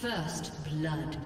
First blood.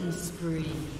Killing spree.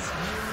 Destroyed.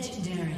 Legendary.